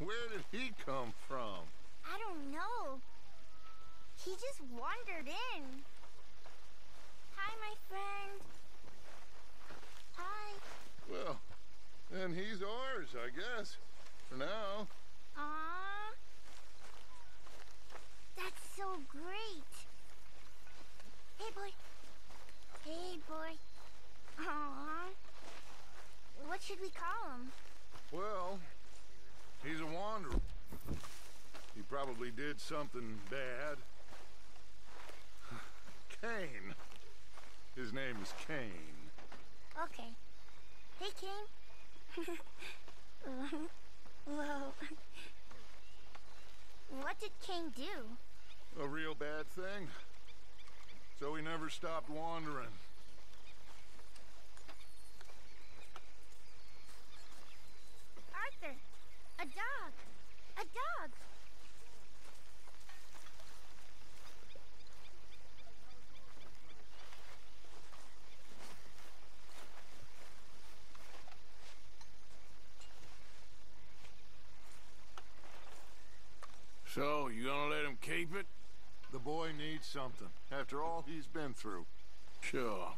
Where did he come from? I don't know. He just wandered in. Hi, my friend. Hi. Well, then he's ours, I guess. For now. Aww. That's so great. Hey, boy. Hey, boy. Aww. What should we call him? Well, he's a wanderer. He probably did something bad. Cain. His name is Cain. Okay. Hey, Cain. Whoa. What did Cain do? A real bad thing. So he never stopped wandering. Arthur! A dog! A dog! So, you gonna let him keep it? The boy needs something, after all he's been through. Sure.